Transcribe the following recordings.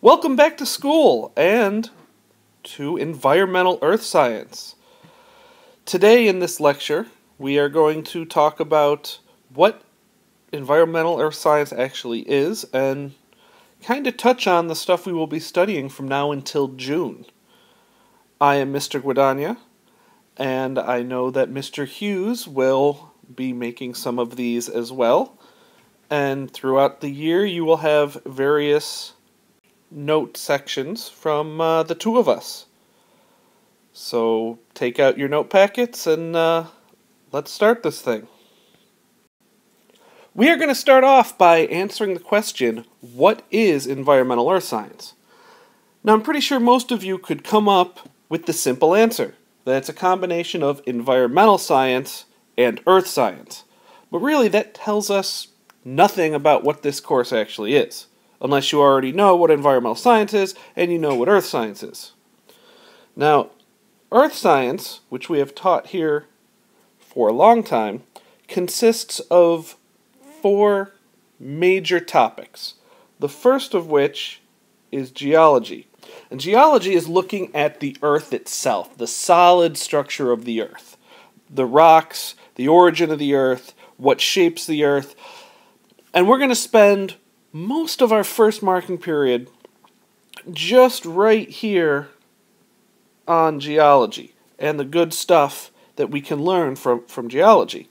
Welcome back to school and to environmental earth science. Today in this lecture, we are going to talk about what environmental earth science actually is and kind of touch on the stuff we will be studying from now until June. I am Mr. Guadagna, and I know that Mr. Hughes will be making some of these as well. And throughout the year, you will have various note sections from uh, the two of us. So take out your note packets and uh, let's start this thing. We are going to start off by answering the question what is environmental earth science? Now, I'm pretty sure most of you could come up with the simple answer that it's a combination of environmental science and earth science. But really, that tells us nothing about what this course actually is unless you already know what environmental science is and you know what earth science is. Now, earth science, which we have taught here for a long time, consists of four major topics. The first of which is geology. And geology is looking at the earth itself, the solid structure of the earth, the rocks, the origin of the earth, what shapes the earth. And we're going to spend most of our first marking period just right here on geology and the good stuff that we can learn from, from geology.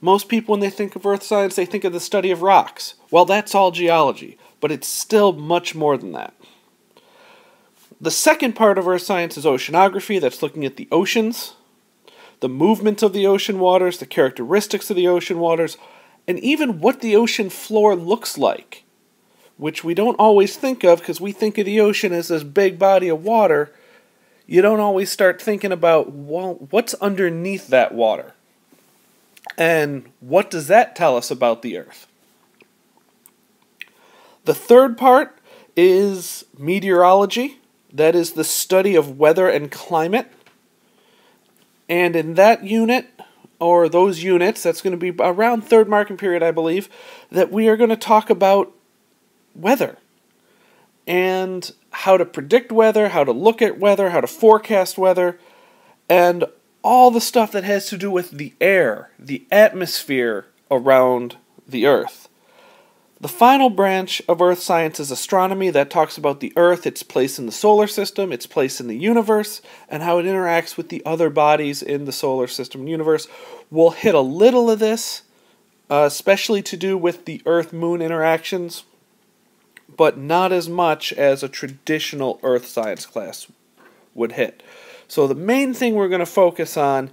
Most people, when they think of earth science, they think of the study of rocks. Well, that's all geology, but it's still much more than that. The second part of earth science is oceanography, that's looking at the oceans, the movement of the ocean waters, the characteristics of the ocean waters, and even what the ocean floor looks like which we don't always think of because we think of the ocean as this big body of water, you don't always start thinking about well, what's underneath that water. And what does that tell us about the earth? The third part is meteorology, that is the study of weather and climate. And in that unit, or those units, that's going to be around third marking period, I believe, that we are going to talk about weather and how to predict weather, how to look at weather, how to forecast weather, and all the stuff that has to do with the air, the atmosphere around the Earth. The final branch of Earth science is astronomy that talks about the Earth, its place in the solar system, its place in the universe, and how it interacts with the other bodies in the solar system and universe. We'll hit a little of this, uh, especially to do with the Earth Moon interactions but not as much as a traditional earth science class would hit. So the main thing we're going to focus on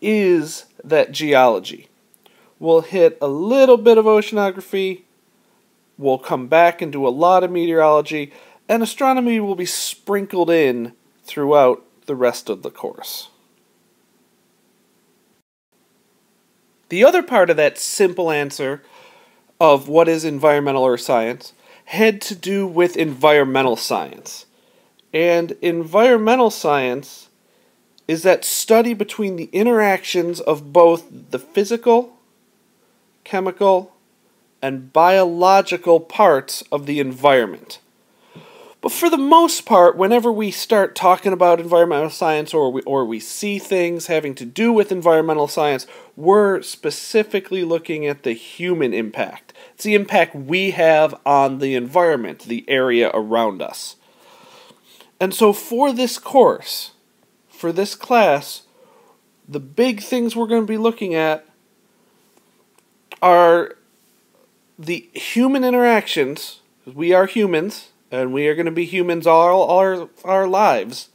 is that geology. We'll hit a little bit of oceanography, we'll come back and do a lot of meteorology, and astronomy will be sprinkled in throughout the rest of the course. The other part of that simple answer of what is environmental earth science had to do with environmental science. And environmental science is that study between the interactions of both the physical, chemical, and biological parts of the environment. But for the most part, whenever we start talking about environmental science or we, or we see things having to do with environmental science, we're specifically looking at the human impact. It's the impact we have on the environment, the area around us. And so for this course, for this class, the big things we're going to be looking at are the human interactions. We are humans and we are going to be humans all our, our lives.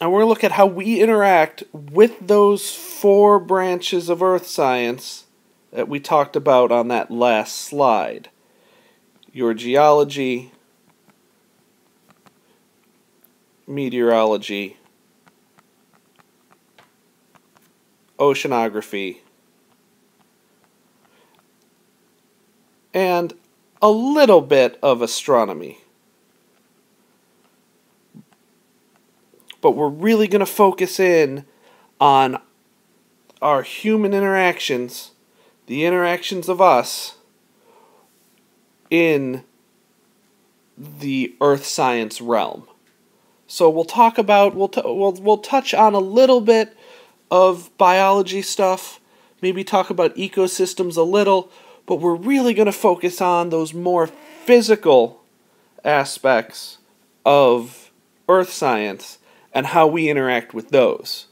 And we're going to look at how we interact with those four branches of earth science that we talked about on that last slide your geology, meteorology, oceanography, and a little bit of astronomy. But we're really going to focus in on our human interactions, the interactions of us in the earth science realm. So we'll talk about we'll we'll we'll touch on a little bit of biology stuff, maybe talk about ecosystems a little, but we're really going to focus on those more physical aspects of earth science and how we interact with those.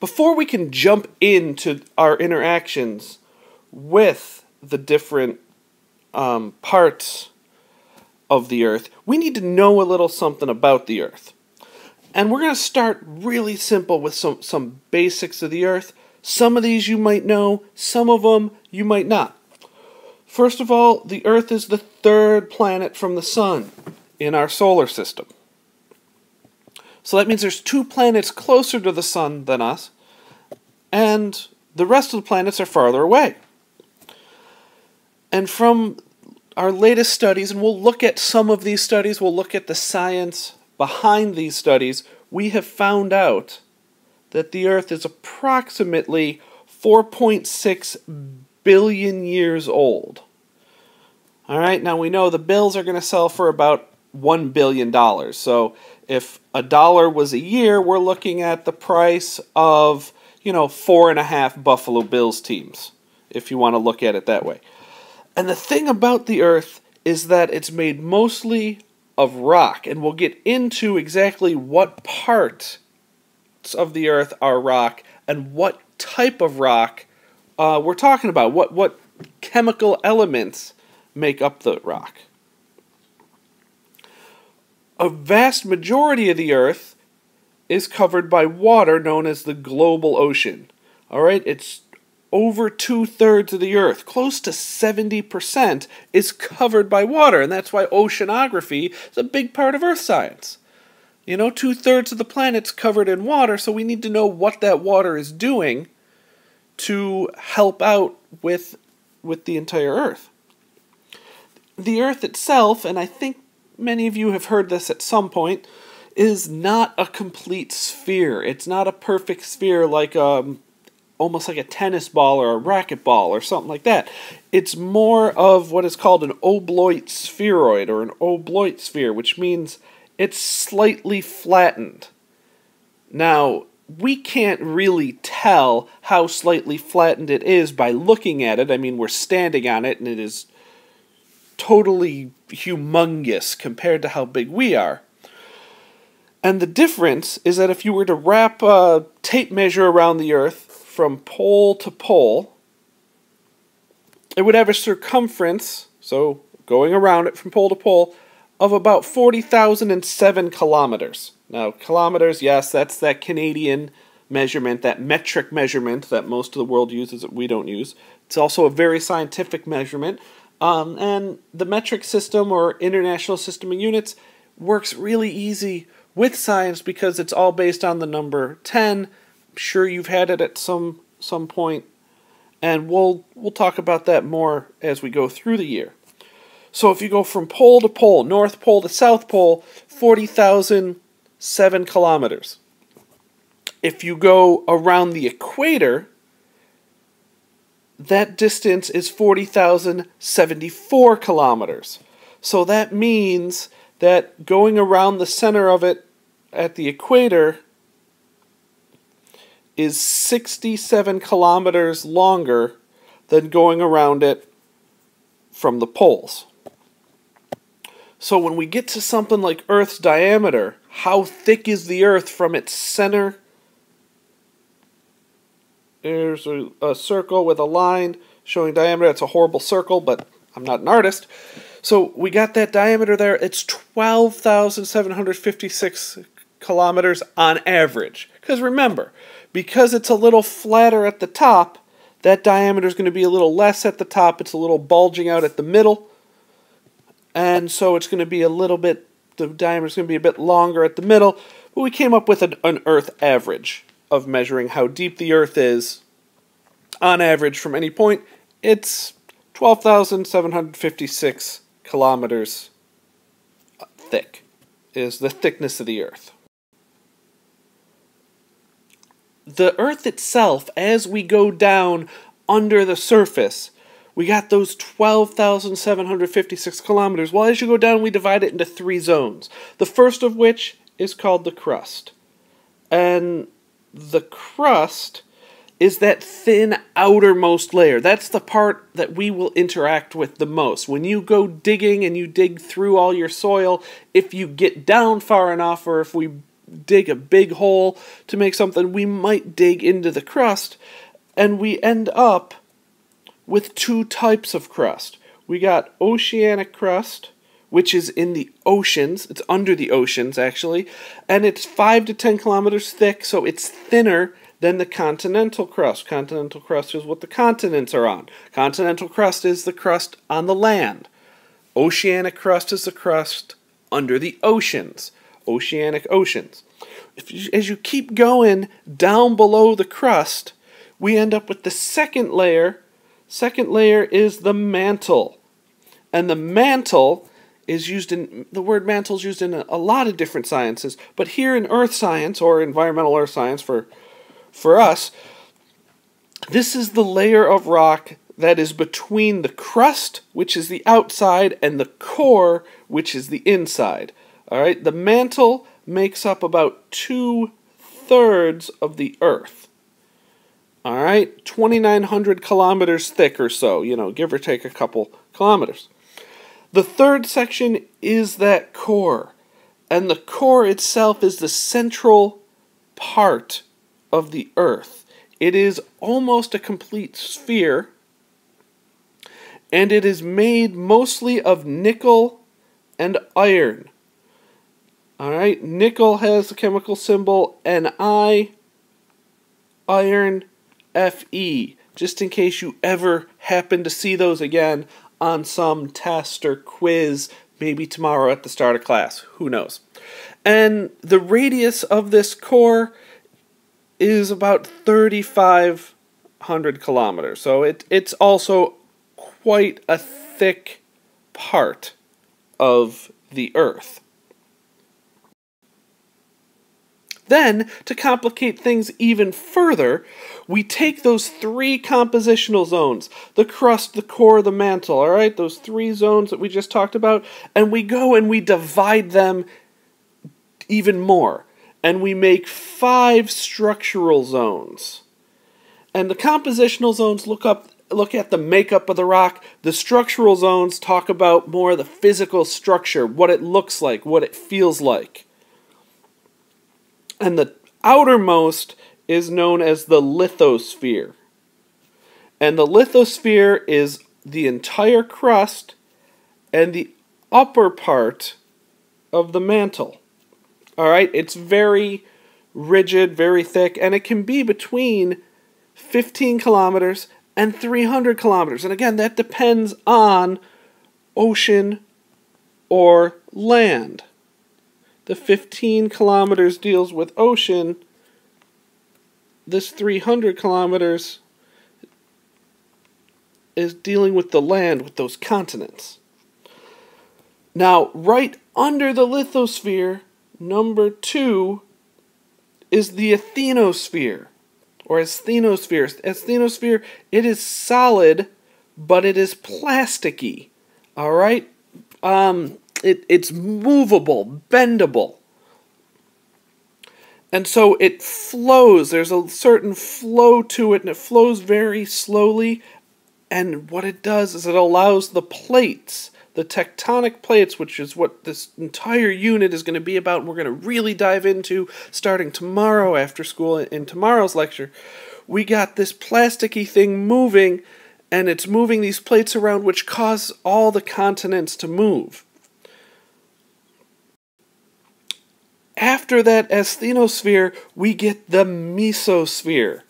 Before we can jump into our interactions with the different um, parts of the earth, we need to know a little something about the earth. And we're going to start really simple with some, some basics of the earth. Some of these you might know, some of them you might not. First of all, the earth is the third planet from the sun in our solar system. So that means there's two planets closer to the sun than us, and the rest of the planets are farther away. And from our latest studies, and we'll look at some of these studies, we'll look at the science behind these studies, we have found out that the Earth is approximately 4.6 billion years old. All right, now we know the bills are going to sell for about $1 billion. So if a dollar was a year, we're looking at the price of, you know, four and a half Buffalo Bills teams, if you want to look at it that way. And the thing about the Earth is that it's made mostly of rock, and we'll get into exactly what parts of the Earth are rock and what type of rock uh, we're talking about. What what chemical elements make up the rock? A vast majority of the Earth is covered by water known as the global ocean. All right, it's over two thirds of the Earth, close to 70%, is covered by water, and that's why oceanography is a big part of Earth science. You know, two thirds of the planet's covered in water, so we need to know what that water is doing to help out with, with the entire Earth. The Earth itself, and I think many of you have heard this at some point, is not a complete sphere. It's not a perfect sphere like um, almost like a tennis ball or a racquetball or something like that. It's more of what is called an oblate spheroid or an oblate sphere, which means it's slightly flattened. Now, we can't really tell how slightly flattened it is by looking at it. I mean, we're standing on it and it is totally humongous compared to how big we are. And the difference is that if you were to wrap a tape measure around the Earth from pole to pole, it would have a circumference, so going around it from pole to pole, of about 40,007 kilometers. Now, kilometers, yes, that's that Canadian measurement, that metric measurement that most of the world uses that we don't use. It's also a very scientific measurement. Um, and the metric system or international system of units works really easy with science because it's all based on the number 10 I'm sure you've had it at some some point, and we'll we'll talk about that more as we go through the year. So if you go from pole to pole, North Pole to South Pole, forty thousand seven kilometers. If you go around the equator, that distance is 40,074 kilometers. So that means that going around the center of it at the equator is 67 kilometers longer than going around it from the poles. So when we get to something like Earth's diameter, how thick is the Earth from its center? There's a, a circle with a line showing diameter. It's a horrible circle, but I'm not an artist. So we got that diameter there. It's 12,756 kilometers on average. Because remember, because it's a little flatter at the top, that diameter is going to be a little less at the top. It's a little bulging out at the middle. And so it's going to be a little bit, the diameter is going to be a bit longer at the middle. But we came up with an, an Earth average of measuring how deep the Earth is on average from any point. It's 12,756 kilometers thick, is the thickness of the Earth the Earth itself, as we go down under the surface, we got those 12,756 kilometers. Well, as you go down, we divide it into three zones. The first of which is called the crust. And the crust is that thin outermost layer. That's the part that we will interact with the most. When you go digging and you dig through all your soil, if you get down far enough, or if we dig a big hole to make something, we might dig into the crust, and we end up with two types of crust. We got oceanic crust, which is in the oceans. It's under the oceans, actually, and it's 5 to 10 kilometers thick, so it's thinner than the continental crust. Continental crust is what the continents are on. Continental crust is the crust on the land. Oceanic crust is the crust under the oceans. Oceanic oceans. You, as you keep going down below the crust, we end up with the second layer. Second layer is the mantle. And the mantle is used in the word mantle is used in a, a lot of different sciences, but here in earth science or environmental earth science for for us, this is the layer of rock that is between the crust, which is the outside, and the core, which is the inside. All right, the mantle makes up about two thirds of the Earth. All right, 2,900 kilometers thick or so, you know, give or take a couple kilometers. The third section is that core, and the core itself is the central part of the earth. It is almost a complete sphere, and it is made mostly of nickel and iron. All right, nickel has the chemical symbol Ni, iron Fe, just in case you ever happen to see those again on some test or quiz, maybe tomorrow at the start of class. Who knows? And the radius of this core is about 3,500 kilometers. So it, it's also quite a thick part of the Earth. Then, to complicate things even further, we take those three compositional zones the crust, the core, the mantle, all right? Those three zones that we just talked about, and we go and we divide them even more and we make five structural zones. And the compositional zones look up look at the makeup of the rock. The structural zones talk about more the physical structure, what it looks like, what it feels like. And the outermost is known as the lithosphere. And the lithosphere is the entire crust and the upper part of the mantle. All right, it's very rigid, very thick, and it can be between 15 kilometers and 300 kilometers. And again, that depends on ocean or land. The 15 kilometers deals with ocean. This 300 kilometers is dealing with the land, with those continents. Now, right under the lithosphere Number two is the asthenosphere, or asthenosphere. Asthenosphere, it is solid, but it is plasticky. All right? Um, it, it's movable, bendable. And so it flows. There's a certain flow to it, and it flows very slowly. And what it does is it allows the plates the tectonic plates, which is what this entire unit is going to be about, and we're going to really dive into starting tomorrow after school in tomorrow's lecture. We got this plasticky thing moving, and it's moving these plates around, which cause all the continents to move. After that asthenosphere, we get the mesosphere.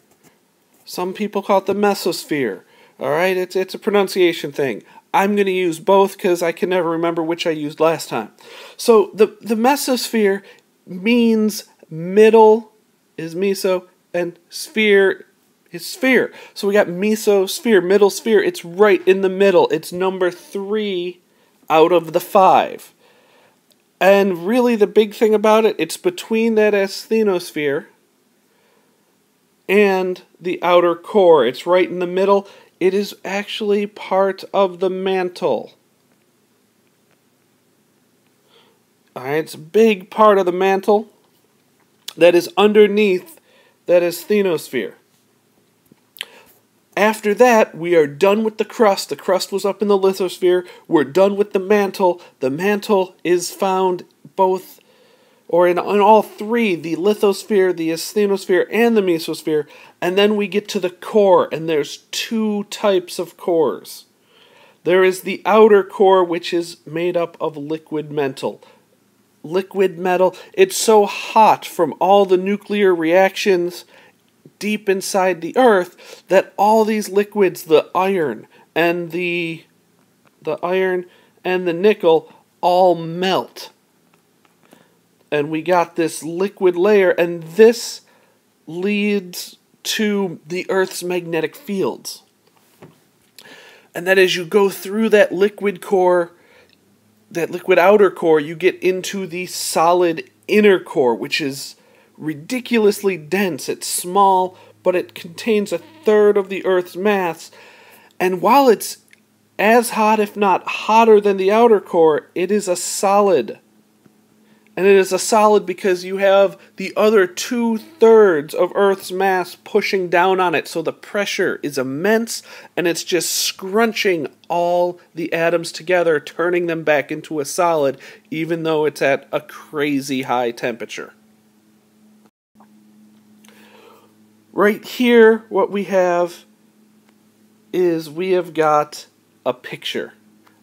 Some people call it the mesosphere. All right, it's it's a pronunciation thing. I'm going to use both because I can never remember which I used last time. So the, the mesosphere means middle is meso and sphere is sphere. So we got mesosphere, middle sphere. It's right in the middle. It's number three out of the five. And really, the big thing about it, it's between that asthenosphere and the outer core. It's right in the middle it is actually part of the mantle. Alright, it's a big part of the mantle that is underneath that asthenosphere. After that, we are done with the crust. The crust was up in the lithosphere. We're done with the mantle. The mantle is found both, or in, in all three, the lithosphere, the asthenosphere, and the mesosphere. And then we get to the core, and there's two types of cores. There is the outer core, which is made up of liquid metal liquid metal. It's so hot from all the nuclear reactions deep inside the earth that all these liquids, the iron and the the iron and the nickel all melt. And we got this liquid layer and this leads to the earth's magnetic fields. And that as you go through that liquid core that liquid outer core, you get into the solid inner core, which is ridiculously dense. It's small, but it contains a third of the Earth's mass. And while it's as hot, if not hotter than the outer core, it is a solid and it is a solid because you have the other two thirds of Earth's mass pushing down on it. So the pressure is immense and it's just scrunching all the atoms together, turning them back into a solid, even though it's at a crazy high temperature. Right here, what we have is we have got a picture.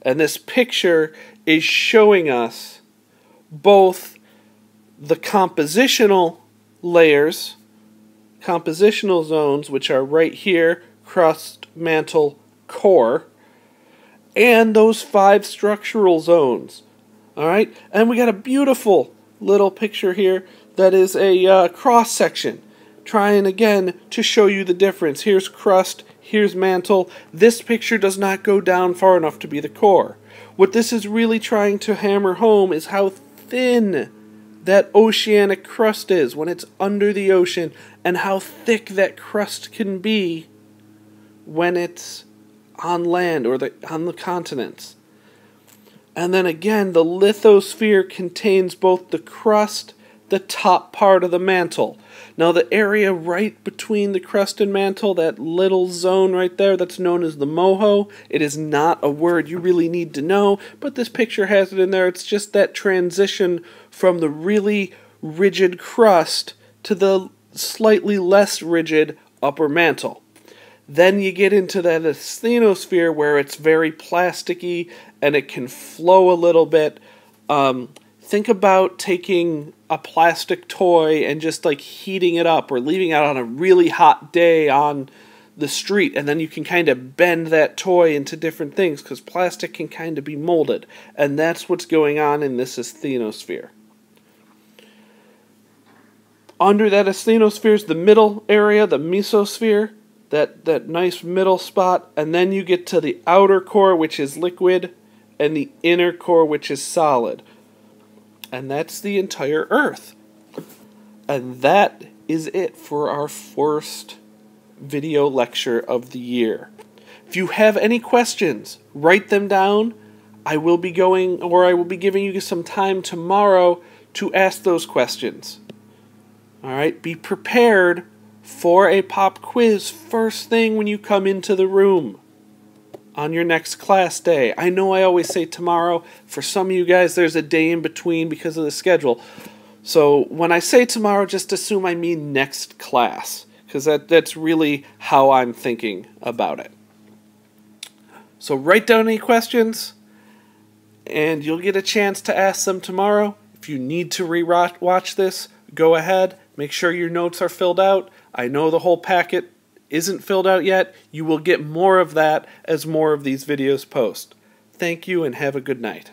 And this picture is showing us both the compositional layers, compositional zones, which are right here, crust, mantle, core, and those five structural zones. All right, and we got a beautiful little picture here that is a uh, cross section, trying again to show you the difference. Here's crust, here's mantle. This picture does not go down far enough to be the core. What this is really trying to hammer home is how thin that oceanic crust is when it's under the ocean and how thick that crust can be when it's on land or the, on the continents. And then again, the lithosphere contains both the crust, the top part of the mantle, now, the area right between the crust and mantle, that little zone right there, that's known as the moho, it is not a word you really need to know, but this picture has it in there. It's just that transition from the really rigid crust to the slightly less rigid upper mantle. Then you get into that asthenosphere where it's very plasticky and it can flow a little bit. Um, think about taking a plastic toy and just like heating it up or leaving it out on a really hot day on the street and then you can kind of bend that toy into different things because plastic can kind of be molded and that's what's going on in this asthenosphere. Under that asthenosphere is the middle area the mesosphere that that nice middle spot and then you get to the outer core which is liquid and the inner core which is solid and that's the entire Earth. And that is it for our first video lecture of the year. If you have any questions, write them down. I will be going, or I will be giving you some time tomorrow to ask those questions. All right, be prepared for a pop quiz first thing when you come into the room on your next class day. I know I always say tomorrow. For some of you guys, there's a day in between because of the schedule. So when I say tomorrow, just assume I mean next class because that, that's really how I'm thinking about it. So write down any questions and you'll get a chance to ask them tomorrow. If you need to re-watch this, go ahead. Make sure your notes are filled out. I know the whole packet isn't filled out yet, you will get more of that as more of these videos post. Thank you and have a good night.